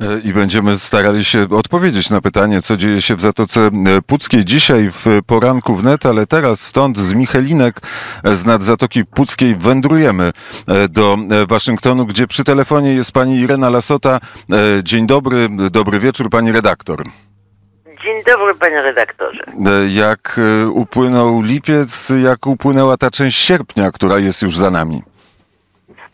E, I będziemy starali się odpowiedzieć na pytanie, co dzieje się w Zatoce e, Puckiej. Dzisiaj w poranku wnet, ale teraz stąd z Michelinek e, z nad Zatoki Puckiej wędrujemy do Waszyngtonu, gdzie przy telefonie jest pani Irena Lasota. Dzień dobry, dobry wieczór pani redaktor. Dzień dobry, panie redaktorze. Jak upłynął lipiec, jak upłynęła ta część sierpnia, która jest już za nami?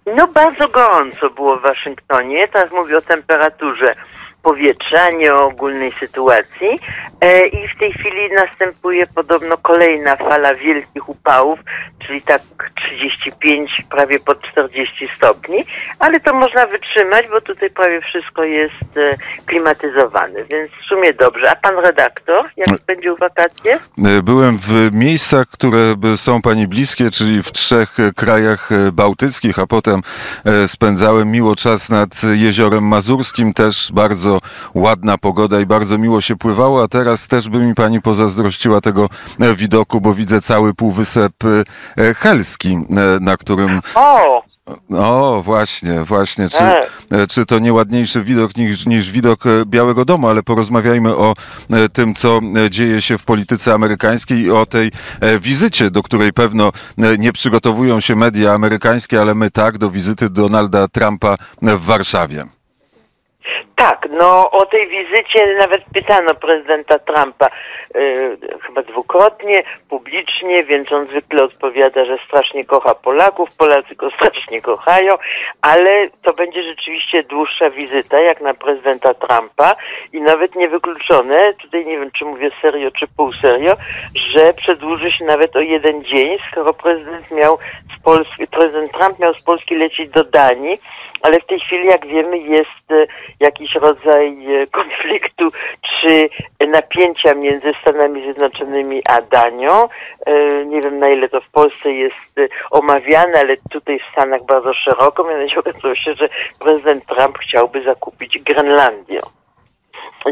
No bardzo gorąco było w Waszyngtonie. Teraz mówię o temperaturze powietrza, nie o ogólnej sytuacji. E, I w tej chwili następuje podobno kolejna fala wielkich upałów, czyli tak 35, prawie pod 40 stopni, ale to można wytrzymać, bo tutaj prawie wszystko jest e, klimatyzowane, więc w sumie dobrze. A pan redaktor, jak spędził wakacje? E, Byłem w miejscach, które są pani bliskie, czyli w trzech e, krajach e, bałtyckich, a potem spędzałem miło czas nad jeziorem Mazurskim. Też bardzo ładna pogoda i bardzo miło się pływało, a teraz też by mi pani pozazdrościła tego e, widoku, bo widzę cały półwysep e, e, helski, na którym O! o, właśnie, właśnie. Czy, czy to nie ładniejszy widok niż, niż widok Białego Domu, ale porozmawiajmy o tym, co dzieje się w polityce amerykańskiej i o tej wizycie, do której pewno nie przygotowują się media amerykańskie, ale my tak, do wizyty Donalda Trumpa w Warszawie. Tak, no o tej wizycie nawet pytano prezydenta Trumpa y, chyba dwukrotnie, publicznie, więc on zwykle odpowiada, że strasznie kocha Polaków, Polacy go strasznie kochają, ale to będzie rzeczywiście dłuższa wizyta, jak na prezydenta Trumpa i nawet niewykluczone, tutaj nie wiem, czy mówię serio, czy pół serio, że przedłuży się nawet o jeden dzień, skoro prezydent miał z Polski, prezydent Trump miał z Polski lecieć do Danii, ale w tej chwili, jak wiemy, jest e, jakiś rodzaj e, konfliktu czy napięcia między Stanami Zjednoczonymi a Danią. E, Nie wiem, na ile to w Polsce jest e, omawiane, ale tutaj w Stanach bardzo szeroko. Mianowicie okazało się, że prezydent Trump chciałby zakupić Grenlandię.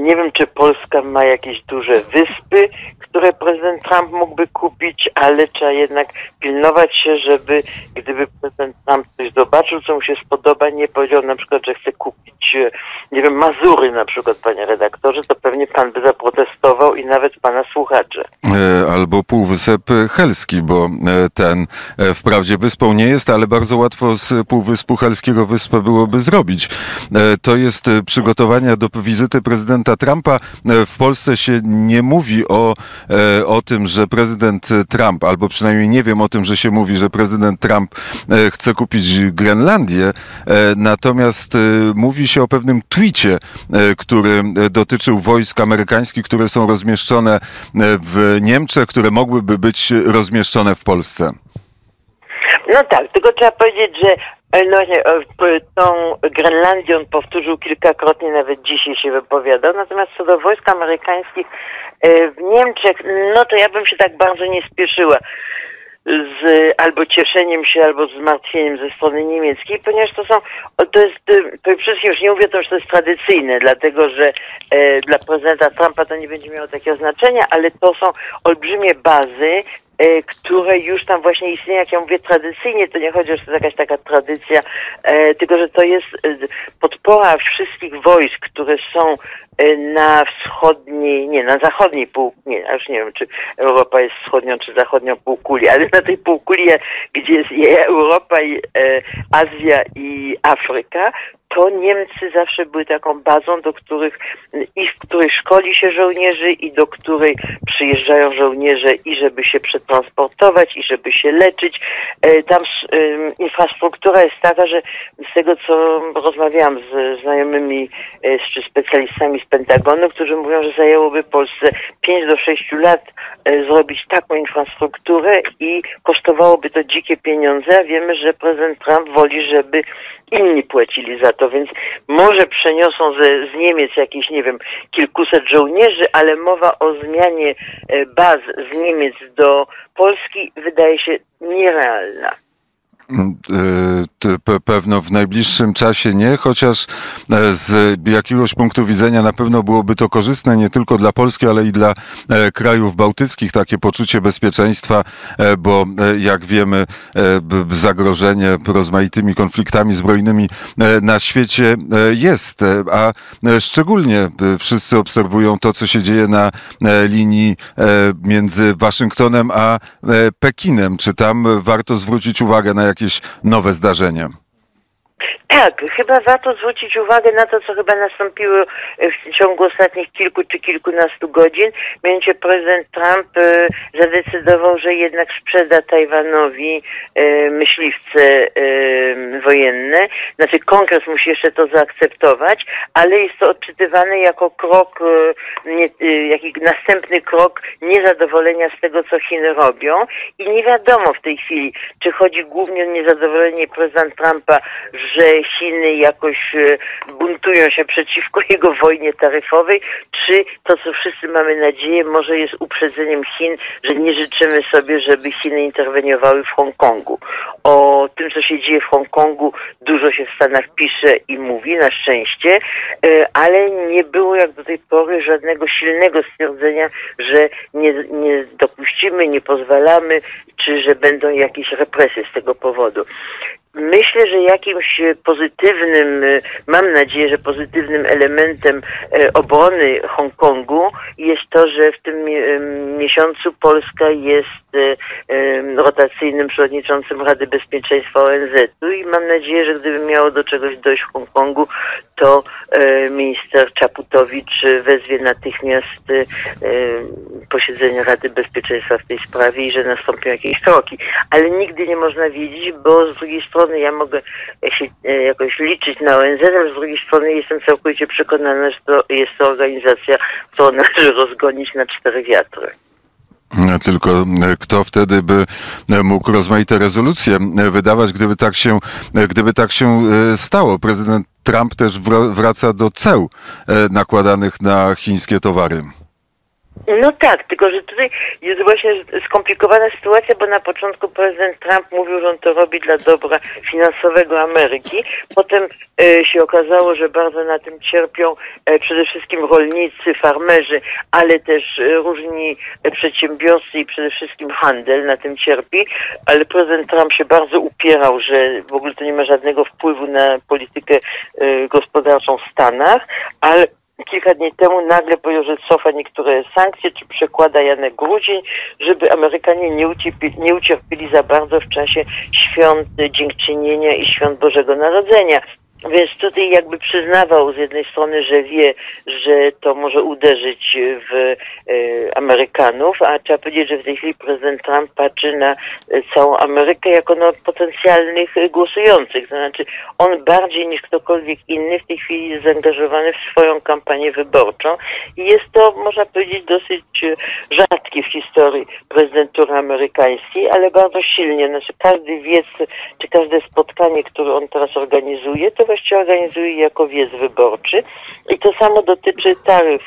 Nie wiem, czy Polska ma jakieś duże wyspy, które prezydent Trump mógłby kupić, ale trzeba jednak pilnować się, żeby gdyby prezydent Trump coś zobaczył, co mu się spodoba, nie powiedział na przykład, że chce kupić, e, nie wiem, Mazury na przykład, panie redaktorze, to pewnie pan by zaprotestował i nawet pana słuchacze. E, Albo półwysep helski, bo e, ten wprawdzie wyspą nie jest, ale bardzo łatwo z półwyspu helskiego wyspę byłoby zrobić. To jest przygotowania do wizyty prezydenta Trumpa. E, W Polsce się nie mówi o, e, o tym, że prezydent Trump, albo przynajmniej nie wiem o tym, że się mówi, że prezydent Trump e, chce kupić Grenlandię. Natomiast mówi się o pewnym twicie, e, który dotyczył wojsk amerykańskich, które są rozmieszczone w Niemczech, które mogłyby być rozmieszczone w Polsce. No tak, tylko trzeba powiedzieć, że no, właśnie, e, tą Grenlandię on powtórzył kilkakrotnie, nawet dzisiaj się wypowiadał. Natomiast co do wojsk amerykańskich e, w Niemczech, no to ja bym się tak bardzo nie spieszyła z albo cieszeniem się, albo zmartwieniem ze strony niemieckiej, ponieważ to są, to jest, e, przede wszystkim już nie mówię o tym, że to jest tradycyjne, dlatego że e, dla prezydenta Trumpa to nie będzie miało takiego znaczenia, ale to są olbrzymie bazy, e, które już tam właśnie istnieją, jak ja mówię tradycyjnie, to nie chodzi że to jest jakaś taka tradycja, e, tylko że to jest e, podpora wszystkich wojsk, które są e, na wschodniej, nie, na zachodniej pół, nie, już nie wiem, czy Europa jest wschodnią, czy zachodnią półkuli, ale na tej półkuli, gdzie jest Europa, i e, Azja i Afryka, to Niemcy zawsze były taką bazą, do których i w której szkoli się żołnierzy i do której przyjeżdżają żołnierze i żeby się przetransportować i żeby się leczyć. E, Tam em, infrastruktura jest taka, że z tego co rozmawiałam z znajomymi e, czy specjalistami z Pentagonu, którzy mówią, że zajęłoby Polsce 5 do 6 lat e, zrobić taką infrastrukturę i kosztowałoby to dzikie pieniądze, a wiemy, że prezydent Trump woli, żeby inni płacili za to, więc może przeniosą ze, z Niemiec jakieś, nie wiem, kilkuset żołnierzy, ale mowa o zmianie e, baz z Niemiec do Polski wydaje się nierealna. Pewno w najbliższym czasie nie, chociaż z jakiegoś punktu widzenia na pewno byłoby to korzystne nie tylko dla Polski, ale i dla krajów bałtyckich, takie poczucie bezpieczeństwa, bo jak wiemy, zagrożenie rozmaitymi konfliktami zbrojnymi na świecie jest, a szczególnie wszyscy obserwują to, co się dzieje na linii między Waszyngtonem a Pekinem. Czy tam warto zwrócić uwagę na jakieś nowe zdarzenie? Tak, chyba warto zwrócić uwagę na to, co chyba nastąpiło w ciągu ostatnich kilku czy kilkunastu godzin. Mianowicie prezydent Trump e, zadecydował, że jednak sprzeda Tajwanowi e, myśliwce e, wojenne. Znaczy kongres musi jeszcze to zaakceptować, ale jest to odczytywane jako krok, jaki następny krok niezadowolenia z tego, co Chiny robią. I nie wiadomo w tej chwili, czy chodzi głównie o niezadowolenie prezydenta Trumpa, że Chiny jakoś e, buntują się przeciwko jego wojnie taryfowej, czy to, co wszyscy mamy nadzieję, może jest uprzedzeniem Chin, że nie życzymy sobie, żeby Chiny interweniowały w Hongkongu. O tym, co się dzieje w Hongkongu, dużo się w Stanach pisze i mówi, na szczęście, e, ale nie było jak do tej pory żadnego silnego stwierdzenia, że nie, nie dopuścimy, nie pozwalamy, czy że będą jakieś represje z tego powodu. Myślę, że jakimś pozytywnym, mam nadzieję, że pozytywnym elementem e, obrony Hongkongu jest to, że w tym miesiącu Polska jest e, rotacyjnym przewodniczącym Rady Bezpieczeństwa ONZ-u i mam nadzieję, że gdyby miało do czegoś dojść w Hongkongu, to e, minister Czaputowicz wezwie natychmiast posiedzenie Rady Bezpieczeństwa w tej sprawie i że nastąpią jakieś kroki. Ale nigdy nie można wiedzieć, bo z drugiej strony ja mogę się e, jakoś liczyć na ONZ, ale z drugiej strony jestem całkowicie przekonana, że to jest to organizacja, którą należy rozgonić na cztery wiatry. Tylko e, kto wtedy by e, mógł rozmaite rezolucje wydawać, gdyby tak się, gdyby tak się stało? Prezydent Trump też wraca do ceł nakładanych na chińskie towary. No tak, tylko że tutaj jest właśnie skomplikowana sytuacja, bo na początku prezydent Trump mówił, że on to robi dla dobra finansowego Ameryki. Potem e, się okazało, że bardzo na tym cierpią e, przede wszystkim rolnicy, farmerzy, ale też e, różni przedsiębiorcy i przede wszystkim handel na tym cierpi. Ale prezydent Trump się bardzo upierał, że w ogóle to nie ma żadnego wpływu na politykę e, gospodarczą w Stanach, ale kilka dni temu nagle powiedział, że cofa niektóre sankcje, czy przekłada Janek Grudzień, żeby Amerykanie nie nie ucierpieli za bardzo w czasie świąt Dziękczynienia i świąt Bożego Narodzenia. Więc tutaj jakby przyznawał z jednej strony, że wie, że to może uderzyć w e, Amerykanów, a trzeba powiedzieć, że w tej chwili prezydent Trump patrzy na całą Amerykę jako na potencjalnych głosujących. To znaczy on bardziej niż ktokolwiek inny w tej chwili jest zaangażowany w swoją kampanię wyborczą i jest to, można powiedzieć, dosyć e, rzadki w historii prezydentury amerykańskiej, ale bardzo silnie. Znaczy każdy wiec, czy każde spotkanie, które on teraz organizuje, to organizuje jako wiec wyborczy. I to samo dotyczy taryf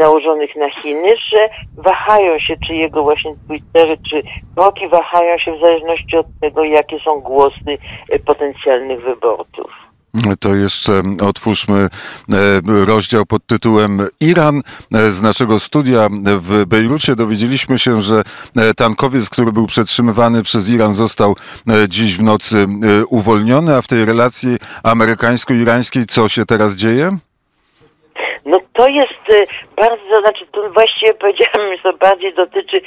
nałożonych na Chiny, że wahają się, czy jego właśnie Twittery, czy kroki wahają się w zależności od tego, jakie są głosy potencjalnych wyborców. To jeszcze otwórzmy e, rozdział pod tytułem Iran. E, z naszego studia w Bejrucie dowiedzieliśmy się, że e, tankowiec, który był przetrzymywany przez Iran, został dziś w nocy uwolniony, a w tej relacji amerykańsko-irańskiej co się teraz dzieje? No to jest bardzo, znaczy tu właściwie powiedziałem, że to bardziej dotyczy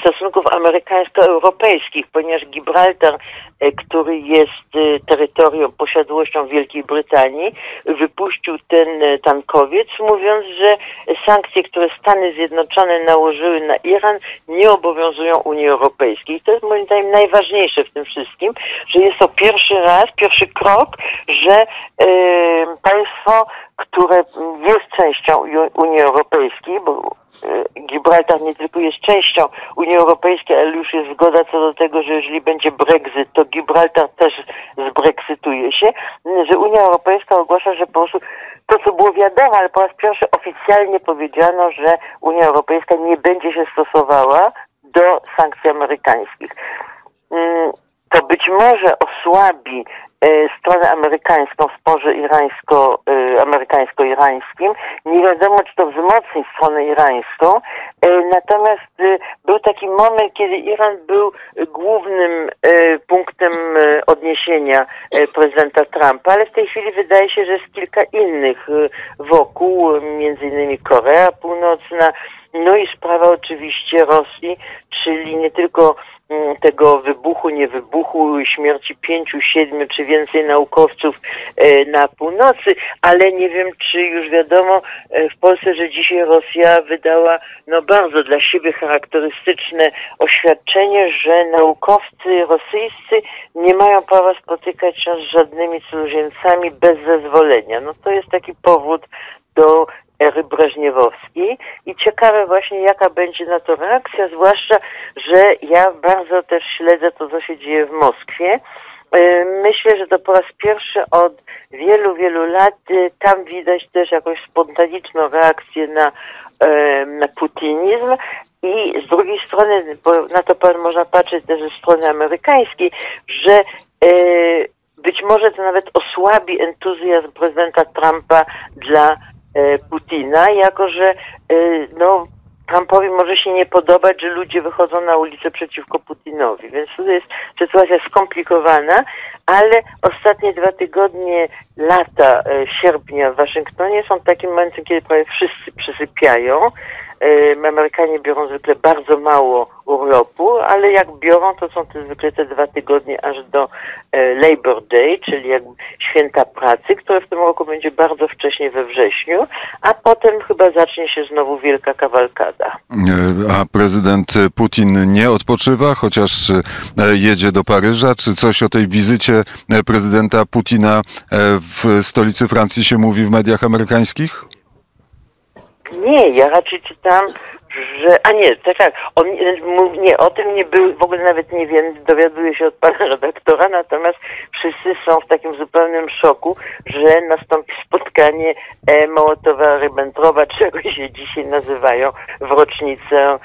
stosunków amerykańsko-europejskich, ponieważ Gibraltar który jest e, terytorium, posiadłością Wielkiej Brytanii, wypuścił ten e, tankowiec, mówiąc, że sankcje, które Stany Zjednoczone nałożyły na Iran, nie obowiązują Unii Europejskiej. I to jest moim zdaniem najważniejsze w tym wszystkim, że jest to pierwszy raz, pierwszy krok, że e, państwo, które jest częścią Unii Europejskiej, bo Gibraltar nie tylko jest częścią Unii Europejskiej, ale już jest zgoda co do tego, że jeżeli będzie Brexit, to Gibraltar też zbrexituje się, że Unia Europejska ogłasza, że po prostu to, co było wiadomo, ale po raz pierwszy oficjalnie powiedziano, że Unia Europejska nie będzie się stosowała do sankcji amerykańskich. To być może osłabi e, stronę amerykańską w sporze irańsko, e, amerykańsko-irańskim. Nie wiadomo, czy to wzmocni stronę irańską. E, Natomiast był taki moment, kiedy Iran był głównym punktem odniesienia prezydenta Trumpa, ale w tej chwili wydaje się, że jest kilka innych wokół, między innymi Korea Północna, no i sprawa oczywiście Rosji, czyli nie tylko mm, tego wybuchu, nie wybuchu, śmierci pięciu, siedmiu czy więcej naukowców e, na północy, ale nie wiem, czy już wiadomo e, w Polsce, że dzisiaj Rosja wydała no bardzo dla siebie charakterystyczne oświadczenie, że naukowcy rosyjscy nie mają prawa spotykać się z żadnymi cudzoziemcami bez zezwolenia. No to jest taki powód do ery breżniewowskiej i ciekawe właśnie jaka będzie na to reakcja, zwłaszcza, że ja bardzo też śledzę to, co się dzieje w Moskwie. E, Myślę, że to po raz pierwszy od wielu, wielu lat e, tam widać też jakąś spontaniczną reakcję na, e, na putinizm i z drugiej strony, bo na to można patrzeć też ze strony amerykańskiej, że e, być może to nawet osłabi entuzjazm prezydenta Trumpa dla Putina, jako że e, no, Trumpowi może się nie podobać, że ludzie wychodzą na ulicę przeciwko Putinowi. Więc tu jest sytuacja skomplikowana, ale ostatnie dwa tygodnie, lata e, sierpnia w Waszyngtonie są takim momentem, kiedy prawie wszyscy przysypiają. Amerykanie biorą zwykle bardzo mało urlopu, ale jak biorą, to są to zwykle te dwa tygodnie aż do e, Labor Day, czyli jakby święta pracy, które w tym roku będzie bardzo wcześnie we wrześniu, a potem chyba zacznie się znowu wielka kawalkada. E, A prezydent Putin nie odpoczywa, chociaż e, jedzie do Paryża. Czy coś o tej wizycie prezydenta Putina w stolicy Francji się mówi w mediach amerykańskich? Nie, ja raczej czytam, że... A nie, tak, tak. On, nie, o tym nie był, w ogóle nawet nie wiem, dowiaduję się od pana redaktora, natomiast wszyscy są w takim zupełnym szoku, że nastąpi spotkanie e, jak oni się dzisiaj nazywają, w rocznicę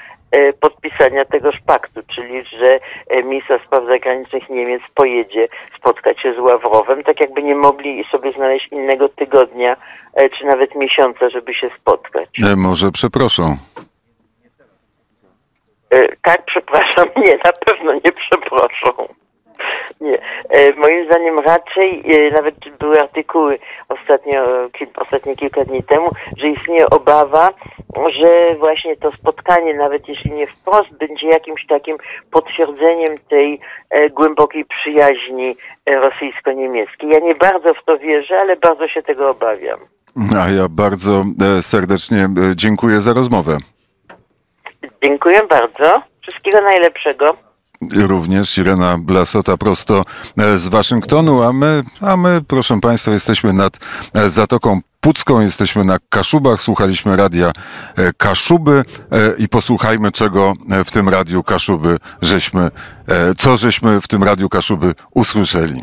podpisania tegoż paktu, czyli że e, minister spraw zagranicznych Niemiec pojedzie spotkać się z Ławrowem, tak jakby nie mogli sobie znaleźć innego tygodnia, e, czy nawet miesiąca, żeby się spotkać. E, Może przeproszą. E, tak, przepraszam, nie, na pewno nie przeproszą. Nie. E, moim zdaniem raczej, e, nawet były artykuły ostatnio, ostatnie kilka dni temu, że istnieje obawa, że właśnie to spotkanie, nawet jeśli nie wprost, będzie jakimś takim potwierdzeniem tej e, głębokiej przyjaźni e, rosyjsko-niemieckiej. Ja nie bardzo w to wierzę, ale bardzo się tego obawiam. A ja bardzo e, serdecznie e, dziękuję za rozmowę. Dziękuję bardzo. Wszystkiego najlepszego. Również Irena Blasota prosto e, z Waszyngtonu, a my, a my, proszę Państwa, jesteśmy nad e, Zatoką Pucką, jesteśmy na Kaszubach, słuchaliśmy radia e, Kaszuby i posłuchajmy, czego w tym radiu Kaszuby żeśmy, co żeśmy w tym radiu Kaszuby usłyszeli.